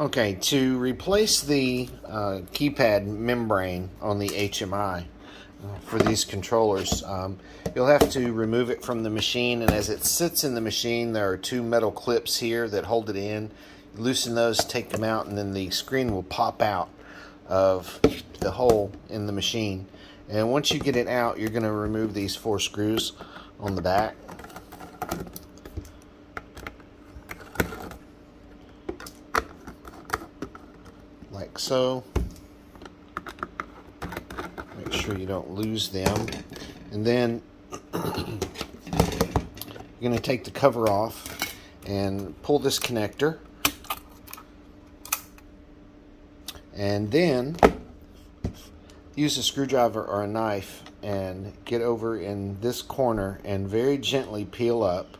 Okay, to replace the uh, keypad membrane on the HMI uh, for these controllers, um, you'll have to remove it from the machine. And as it sits in the machine, there are two metal clips here that hold it in. Loosen those, take them out, and then the screen will pop out of the hole in the machine. And once you get it out, you're going to remove these four screws on the back. Like so. Make sure you don't lose them. And then you're going to take the cover off and pull this connector. And then use a screwdriver or a knife and get over in this corner and very gently peel up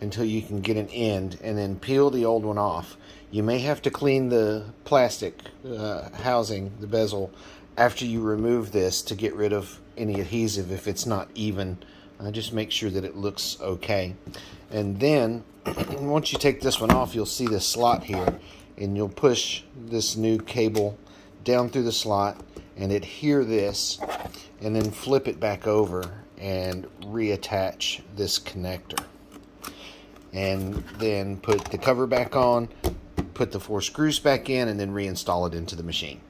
until you can get an end and then peel the old one off. You may have to clean the plastic uh, housing, the bezel, after you remove this to get rid of any adhesive if it's not even. Uh, just make sure that it looks okay. And then once you take this one off, you'll see this slot here and you'll push this new cable down through the slot and adhere this and then flip it back over and reattach this connector and then put the cover back on, put the four screws back in, and then reinstall it into the machine.